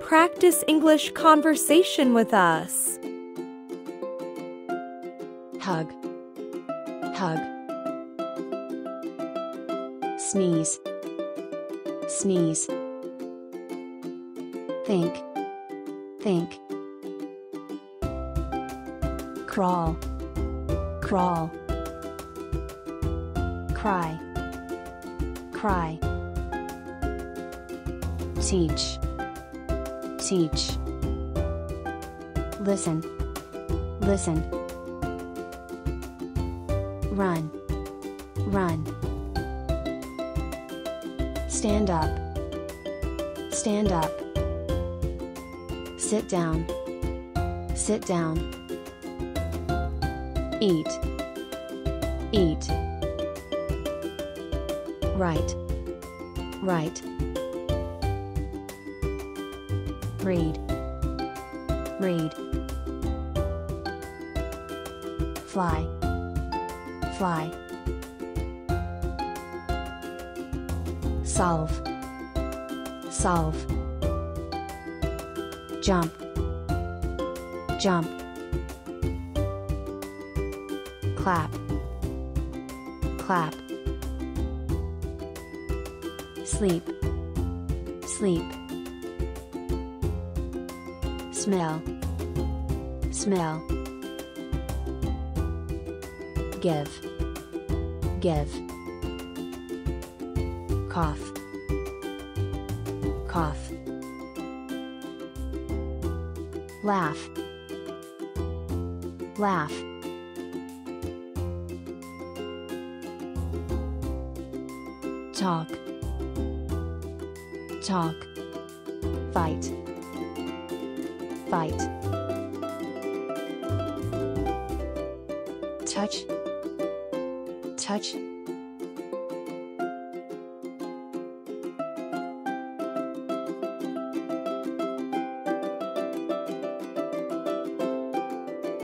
Practice English conversation with us. hug, hug, sneeze, sneeze, think, think, crawl, crawl, cry, cry, teach, teach, listen, listen run, run. Stand up, stand up. Sit down, sit down. Eat, eat. Write, write. Read, read. Fly fly. Solve, solve. Jump, jump. Clap, clap. Sleep, sleep. Smell, smell. Give give. Cough, cough. Laugh, laugh. Talk, talk. Fight, fight. Touch, touch